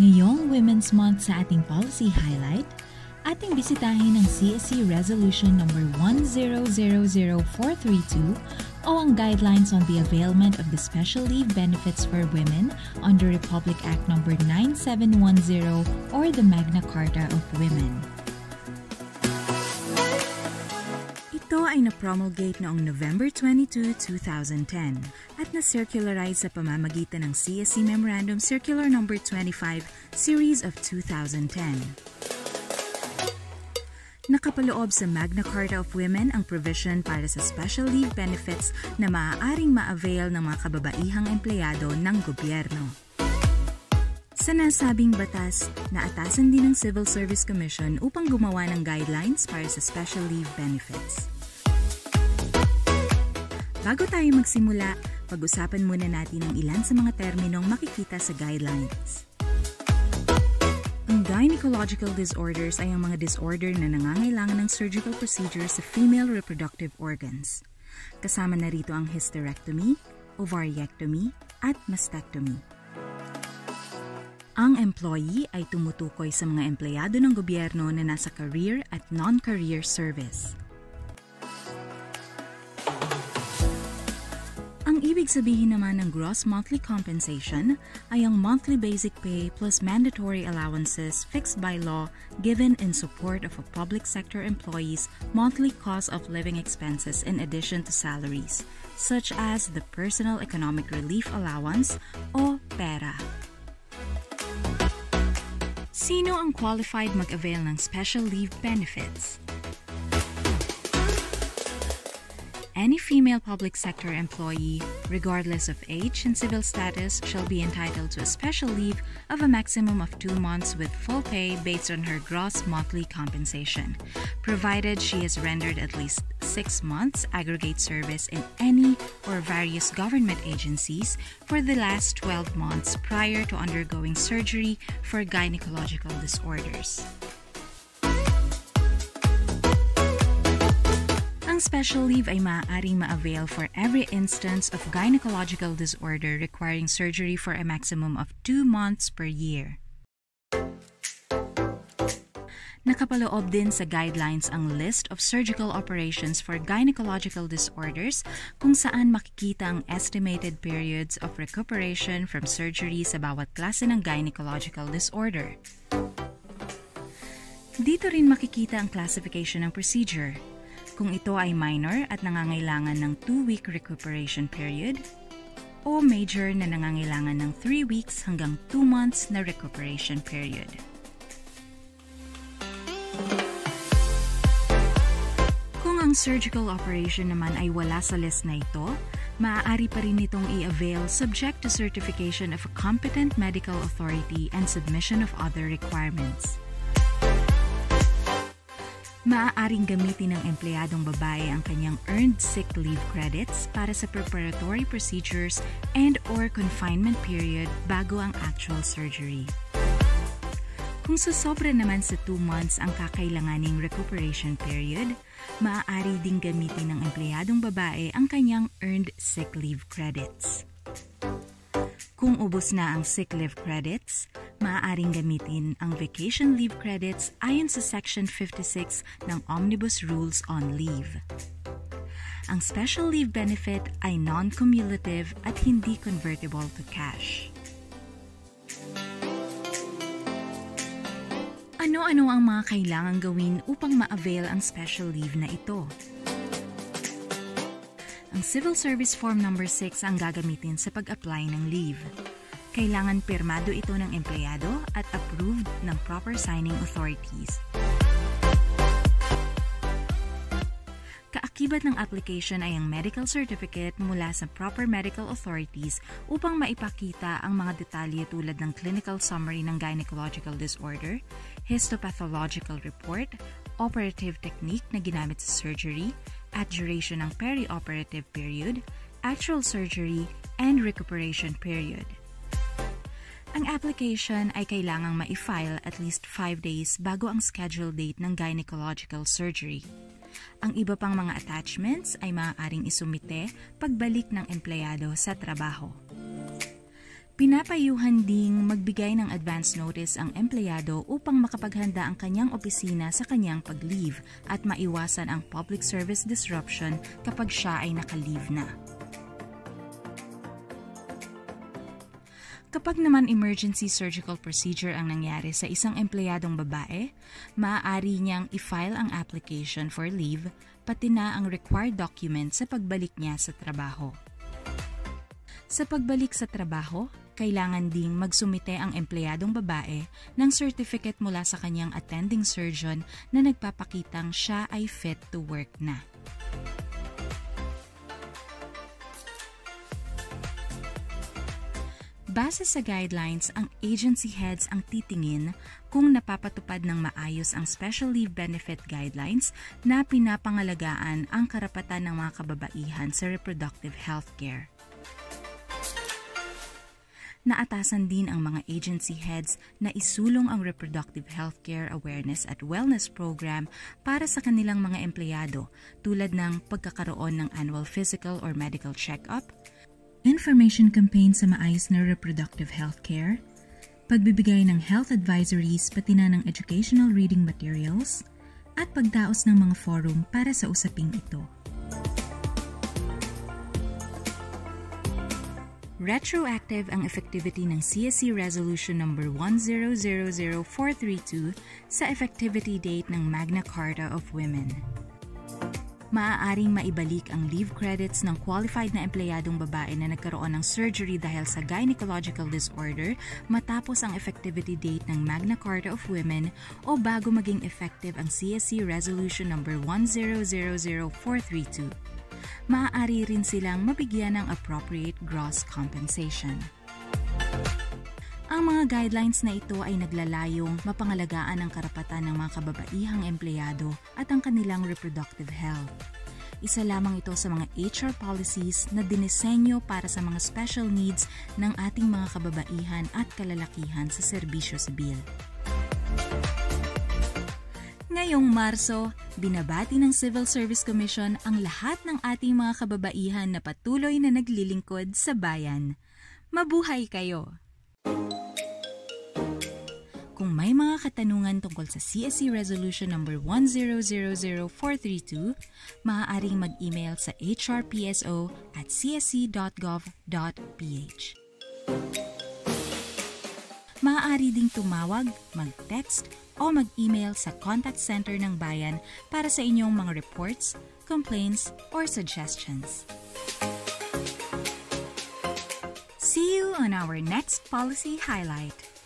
Ngayong Women's Month sa ating policy highlight, ating bisitahin ang CSC Resolution number 1000432 o ang guidelines on the availment of the special leave benefits for women under Republic Act number 9710 or the Magna Carta of Women. Ay na-promulgate noong November 22, 2010 at na-circularize sa pamamagitan ng CSC Memorandum Circular No. 25, Series of 2010. Nakapaloob sa Magna Carta of Women ang provision para sa special leave benefits na maaaring ma-avail ng mga kababaihang empleyado ng gobyerno. Sa nasabing batas, naatasan din ng Civil Service Commission upang gumawa ng guidelines para sa special leave benefits. Bago tayo magsimula, pag-usapan muna natin ang ilan sa mga terminong makikita sa guidelines. Ang gynecological disorders ay ang mga disorder na nangangailangan ng surgical procedure sa female reproductive organs. Kasama na rito ang hysterectomy, ovariectomy, at mastectomy. Ang employee ay tumutukoy sa mga empleyado ng gobyerno na nasa career at non-career service. Ibig sabihin naman ng gross monthly compensation ay ang monthly basic pay plus mandatory allowances fixed by law given in support of a public sector employee's monthly cost of living expenses in addition to salaries, such as the Personal Economic Relief Allowance o PERA. Sino ang qualified mag-avail ng special leave benefits? Any female public sector employee, regardless of age and civil status, shall be entitled to a special leave of a maximum of two months with full pay based on her gross monthly compensation, provided she has rendered at least six months aggregate service in any or various government agencies for the last 12 months prior to undergoing surgery for gynecological disorders. Ang special leave ay maaaring ma-avail for every instance of gynecological disorder requiring surgery for a maximum of 2 months per year. Nakapaloob din sa guidelines ang list of surgical operations for gynecological disorders kung saan makikita ang estimated periods of recuperation from surgery sa bawat klase ng gynecological disorder. Dito rin makikita ang classification ng procedure, kung ito ay minor at nangangailangan ng 2-week recuperation period, o major na nangangailangan ng 3 weeks hanggang 2 months na recuperation period. Kung ang surgical operation naman ay wala sa list na ito, maaari pa rin itong i-avail subject to certification of a competent medical authority and submission of other requirements. Maaaring gamitin ng empleyadong babae ang kanyang earned sick leave credits para sa preparatory procedures and or confinement period bago ang actual surgery. Kung susobra naman sa 2 months ang kakailanganing recuperation period, maaari ding gamitin ng empleyadong babae ang kanyang earned sick leave credits. Kung ubos na ang sick leave credits, maaaring gamitin ang vacation leave credits ayon sa Section 56 ng Omnibus Rules on Leave. Ang special leave benefit ay non-cumulative at hindi convertible to cash. Ano-ano ang mga kailangan gawin upang ma-avail ang special leave na ito? Ang Civil Service Form No. 6 ang gagamitin sa pag-apply ng leave. Kailangan pirmado ito ng empleyado at approved ng proper signing authorities. Kaakibat ng application ay ang medical certificate mula sa proper medical authorities upang maipakita ang mga detalye tulad ng clinical summary ng gynecological disorder, histopathological report, operative technique na ginamit sa surgery, at duration ng perioperative period, actual surgery, and recuperation period. Ang application ay kailangang ma-file at least 5 days bago ang scheduled date ng gynecological surgery. Ang iba pang mga attachments ay maaaring isumite pagbalik ng empleyado sa trabaho. Pinapayuhan ding magbigay ng advance notice ang empleyado upang makapaghanda ang kanyang opisina sa kanyang pag-leave at maiwasan ang public service disruption kapag siya ay naka-leave na. Kapag naman emergency surgical procedure ang nangyari sa isang empleyadong babae, maaari niyang i-file ang application for leave pati na ang required document sa pagbalik niya sa trabaho. Sa pagbalik sa trabaho, kailangan ding magsumite ang empleyadong babae ng certificate mula sa kanyang attending surgeon na nagpapakitang siya ay fit to work na. Base sa guidelines, ang agency heads ang titingin kung napapatupad ng maayos ang special leave benefit guidelines na pinapangalagaan ang karapatan ng mga kababaihan sa reproductive health care. Naatasan din ang mga agency heads na isulong ang reproductive healthcare awareness at wellness program para sa kanilang mga empleyado tulad ng pagkakaroon ng annual physical or medical check-up, information campaign sa maayos na reproductive healthcare, pagbibigay ng health advisories pati na ng educational reading materials, at pagdaos ng mga forum para sa usaping ito. Retroactive ang effectivity ng CSC Resolution number no. 1000432 sa effectivity date ng Magna Carta of Women. Maaaring maibalik ang leave credits ng qualified na empleyadong babae na nagkaroon ng surgery dahil sa gynecological disorder matapos ang effectivity date ng Magna Carta of Women o bago maging effective ang CSC Resolution number no. 1000432 maaari rin silang mabigyan ng appropriate gross compensation. Ang mga guidelines na ito ay naglalayong mapangalagaan ang karapatan ng mga kababaihang empleyado at ang kanilang reproductive health. Isa lamang ito sa mga HR policies na dinisenyo para sa mga special needs ng ating mga kababaihan at kalalakihan sa serbisyo sibil. Ngayong Marso, binabati ng Civil Service Commission ang lahat ng ating mga kababaihan na patuloy na naglilingkod sa bayan. Mabuhay kayo! May mga katanungan tungkol sa CSC Resolution number no. 1000432, maaaring mag-email sa hrpso at csc.gov.ph. Maaari ding tumawag, mag-text, o mag-email sa contact center ng bayan para sa inyong mga reports, complaints, or suggestions. See you on our next policy highlight.